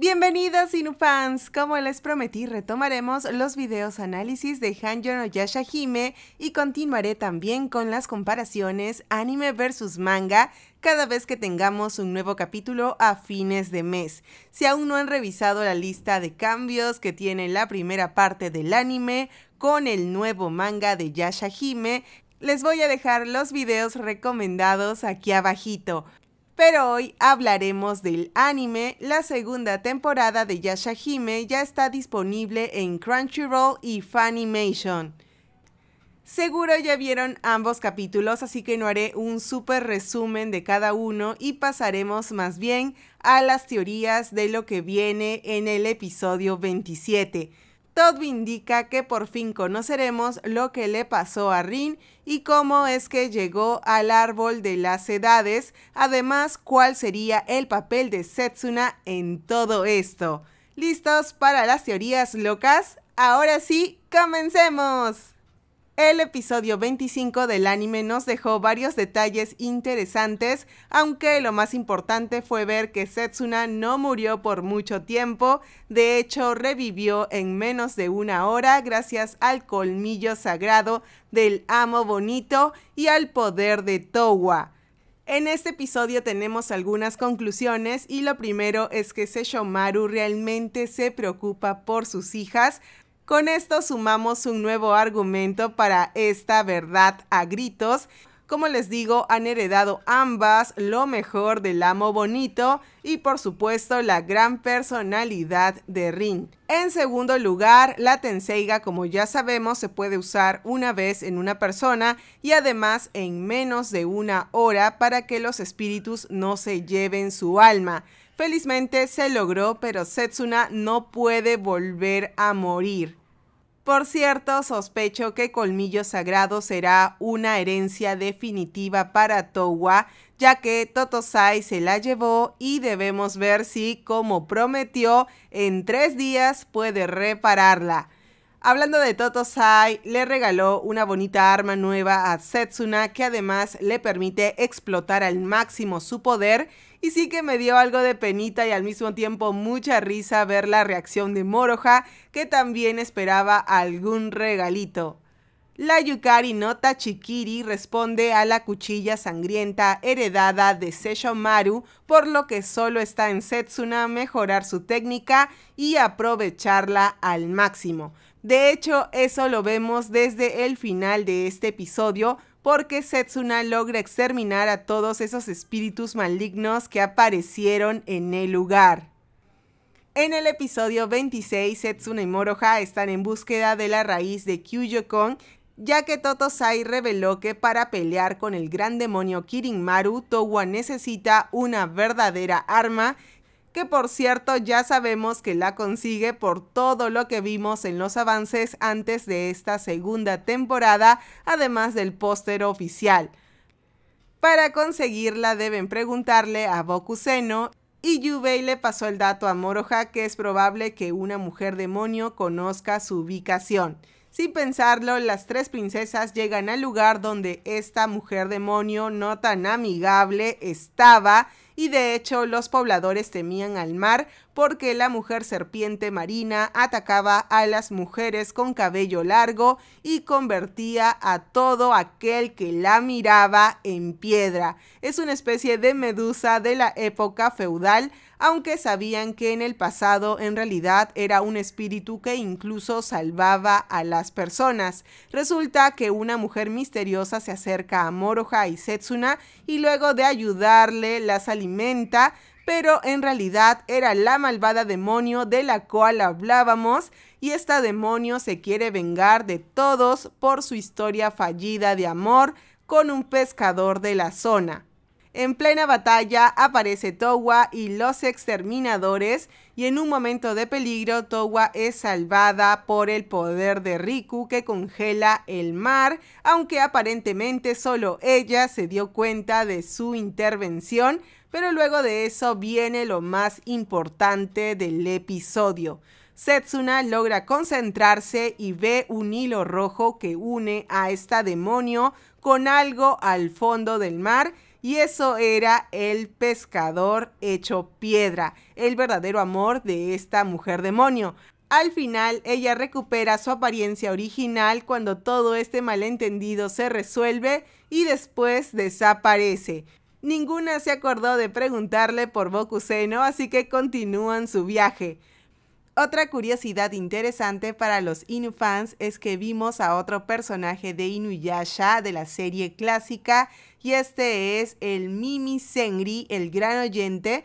Bienvenidos Inufans, como les prometí retomaremos los videos análisis de Hanjo Yashahime y continuaré también con las comparaciones anime versus manga cada vez que tengamos un nuevo capítulo a fines de mes. Si aún no han revisado la lista de cambios que tiene la primera parte del anime con el nuevo manga de Yashahime, les voy a dejar los videos recomendados aquí abajito pero hoy hablaremos del anime. La segunda temporada de Yashahime ya está disponible en Crunchyroll y Funimation. Seguro ya vieron ambos capítulos, así que no haré un súper resumen de cada uno y pasaremos más bien a las teorías de lo que viene en el episodio 27 todo indica que por fin conoceremos lo que le pasó a Rin y cómo es que llegó al árbol de las edades, además cuál sería el papel de Setsuna en todo esto. ¿Listos para las teorías locas? Ahora sí, comencemos. El episodio 25 del anime nos dejó varios detalles interesantes, aunque lo más importante fue ver que Setsuna no murió por mucho tiempo, de hecho revivió en menos de una hora gracias al colmillo sagrado del amo bonito y al poder de Towa. En este episodio tenemos algunas conclusiones y lo primero es que Sesshomaru realmente se preocupa por sus hijas, con esto sumamos un nuevo argumento para esta verdad a gritos. Como les digo, han heredado ambas lo mejor del amo bonito y por supuesto la gran personalidad de Rin. En segundo lugar, la Tenseiga, como ya sabemos, se puede usar una vez en una persona y además en menos de una hora para que los espíritus no se lleven su alma. Felizmente se logró, pero Setsuna no puede volver a morir. Por cierto, sospecho que Colmillo Sagrado será una herencia definitiva para Towa, ya que Totosai se la llevó y debemos ver si, como prometió, en tres días puede repararla. Hablando de Totosai, le regaló una bonita arma nueva a Setsuna que además le permite explotar al máximo su poder y sí que me dio algo de penita y al mismo tiempo mucha risa ver la reacción de Moroja que también esperaba algún regalito. La Yukari no Tachikiri responde a la cuchilla sangrienta heredada de Maru, por lo que solo está en Setsuna mejorar su técnica y aprovecharla al máximo. De hecho, eso lo vemos desde el final de este episodio, porque Setsuna logra exterminar a todos esos espíritus malignos que aparecieron en el lugar. En el episodio 26, Setsuna y Moroha están en búsqueda de la raíz de Kyujo-kon ya que Totosai reveló que para pelear con el gran demonio Kirinmaru, Towa necesita una verdadera arma, que por cierto ya sabemos que la consigue por todo lo que vimos en los avances antes de esta segunda temporada, además del póster oficial. Para conseguirla deben preguntarle a Bokuseno y Yubei le pasó el dato a Moroha que es probable que una mujer demonio conozca su ubicación. Sin pensarlo, las tres princesas llegan al lugar donde esta mujer demonio no tan amigable estaba y de hecho los pobladores temían al mar porque la mujer serpiente marina atacaba a las mujeres con cabello largo y convertía a todo aquel que la miraba en piedra. Es una especie de medusa de la época feudal, aunque sabían que en el pasado en realidad era un espíritu que incluso salvaba a las personas. Resulta que una mujer misteriosa se acerca a Moroha y Setsuna y luego de ayudarle las alimenta, pero en realidad era la malvada demonio de la cual hablábamos y esta demonio se quiere vengar de todos por su historia fallida de amor con un pescador de la zona. En plena batalla aparece Towa y los exterminadores y en un momento de peligro Towa es salvada por el poder de Riku que congela el mar, aunque aparentemente solo ella se dio cuenta de su intervención pero luego de eso viene lo más importante del episodio. Setsuna logra concentrarse y ve un hilo rojo que une a esta demonio con algo al fondo del mar y eso era el pescador hecho piedra, el verdadero amor de esta mujer demonio. Al final, ella recupera su apariencia original cuando todo este malentendido se resuelve y después desaparece. Ninguna se acordó de preguntarle por Bokuseno, así que continúan su viaje. Otra curiosidad interesante para los Inu fans es que vimos a otro personaje de Inuyasha de la serie clásica y este es el Mimi Sengri, el gran oyente,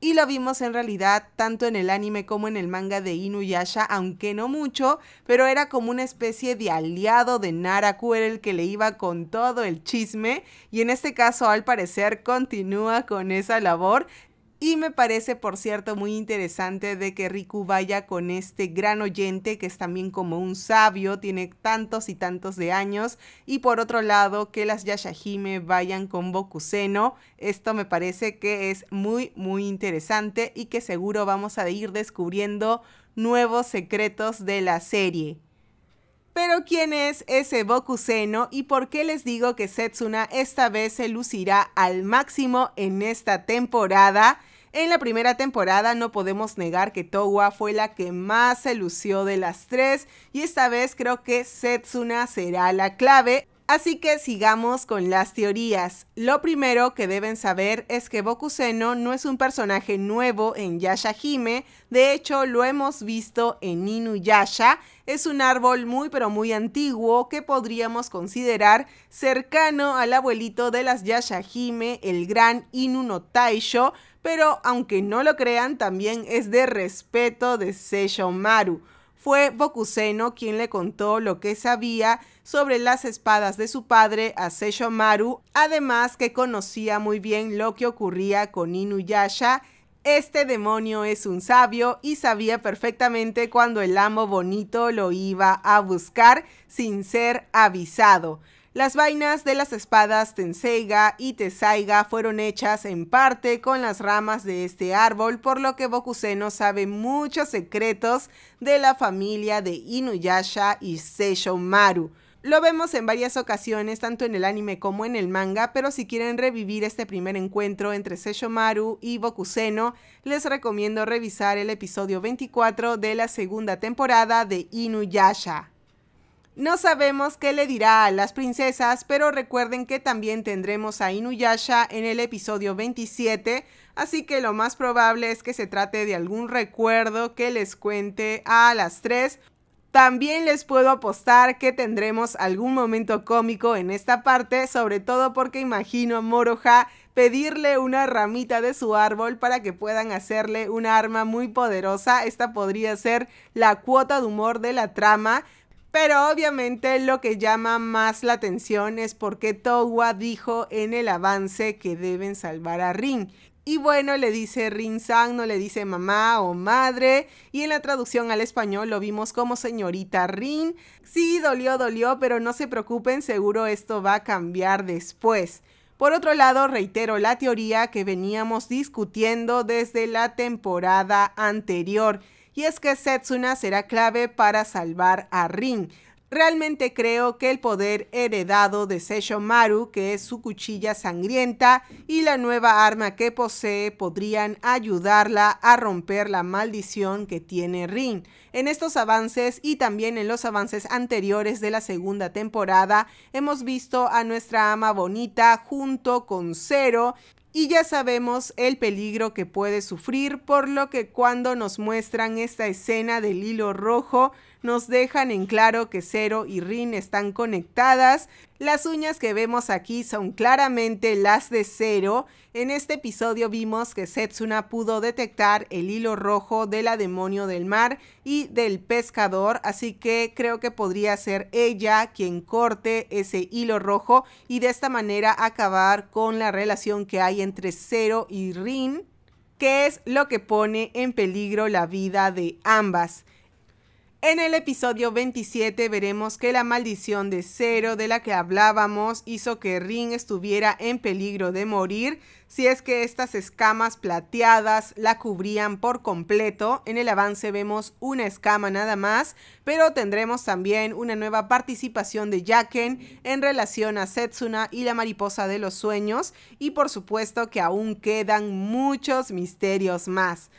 y lo vimos en realidad tanto en el anime como en el manga de Inuyasha, aunque no mucho, pero era como una especie de aliado de Naraku, era el que le iba con todo el chisme y en este caso al parecer continúa con esa labor y me parece, por cierto, muy interesante de que Riku vaya con este gran oyente que es también como un sabio, tiene tantos y tantos de años. Y por otro lado, que las Yashahime vayan con Bokuseno. Esto me parece que es muy, muy interesante y que seguro vamos a ir descubriendo nuevos secretos de la serie. Pero ¿quién es ese Bokuseno y por qué les digo que Setsuna esta vez se lucirá al máximo en esta temporada? En la primera temporada no podemos negar que Towa fue la que más se lució de las tres y esta vez creo que Setsuna será la clave. Así que sigamos con las teorías. Lo primero que deben saber es que Bokuseno no es un personaje nuevo en Yashahime, de hecho lo hemos visto en Inuyasha, es un árbol muy pero muy antiguo que podríamos considerar cercano al abuelito de las Yashahime, el gran Inu no Taisho, pero aunque no lo crean, también es de respeto de Seisho Maru. Fue Bokuseno quien le contó lo que sabía sobre las espadas de su padre a Seisho Maru, además que conocía muy bien lo que ocurría con Inuyasha. Este demonio es un sabio y sabía perfectamente cuando el amo bonito lo iba a buscar sin ser avisado. Las vainas de las espadas Tenseiga y Tesaiga fueron hechas en parte con las ramas de este árbol, por lo que Bokuseno sabe muchos secretos de la familia de Inuyasha y Seisho Maru. Lo vemos en varias ocasiones, tanto en el anime como en el manga, pero si quieren revivir este primer encuentro entre Seisho Maru y Bokuseno, les recomiendo revisar el episodio 24 de la segunda temporada de Inuyasha. No sabemos qué le dirá a las princesas, pero recuerden que también tendremos a Inuyasha en el episodio 27, así que lo más probable es que se trate de algún recuerdo que les cuente a las tres. También les puedo apostar que tendremos algún momento cómico en esta parte, sobre todo porque imagino a Moroja pedirle una ramita de su árbol para que puedan hacerle una arma muy poderosa. Esta podría ser la cuota de humor de la trama. Pero obviamente lo que llama más la atención es porque Towa dijo en el avance que deben salvar a Rin. Y bueno, le dice Rin-san, no le dice mamá o madre. Y en la traducción al español lo vimos como señorita Rin. Sí, dolió, dolió, pero no se preocupen, seguro esto va a cambiar después. Por otro lado, reitero la teoría que veníamos discutiendo desde la temporada anterior y es que Setsuna será clave para salvar a Rin. Realmente creo que el poder heredado de Seisho Maru, que es su cuchilla sangrienta, y la nueva arma que posee podrían ayudarla a romper la maldición que tiene Rin. En estos avances y también en los avances anteriores de la segunda temporada, hemos visto a nuestra ama bonita junto con Zero y ya sabemos el peligro que puede sufrir, por lo que cuando nos muestran esta escena del hilo rojo, nos dejan en claro que Zero y Rin están conectadas. Las uñas que vemos aquí son claramente las de Zero. En este episodio vimos que Setsuna pudo detectar el hilo rojo de la demonio del mar y del pescador, así que creo que podría ser ella quien corte ese hilo rojo y de esta manera acabar con la relación que hay entre Zero y Rin, que es lo que pone en peligro la vida de ambas. En el episodio 27 veremos que la maldición de Cero de la que hablábamos hizo que Ring estuviera en peligro de morir si es que estas escamas plateadas la cubrían por completo. En el avance vemos una escama nada más, pero tendremos también una nueva participación de Jaken en relación a Setsuna y la mariposa de los sueños y por supuesto que aún quedan muchos misterios más.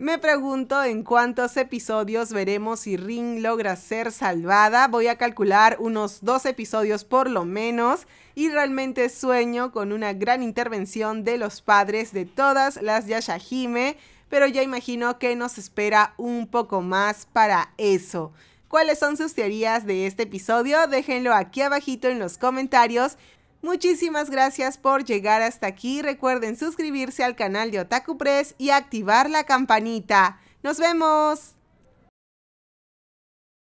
Me pregunto en cuántos episodios veremos si Ring logra ser salvada. Voy a calcular unos dos episodios por lo menos. Y realmente sueño con una gran intervención de los padres de todas las Yashahime. Pero ya imagino que nos espera un poco más para eso. ¿Cuáles son sus teorías de este episodio? Déjenlo aquí abajito en los comentarios. Muchísimas gracias por llegar hasta aquí. Recuerden suscribirse al canal de Otaku Press y activar la campanita. ¡Nos vemos!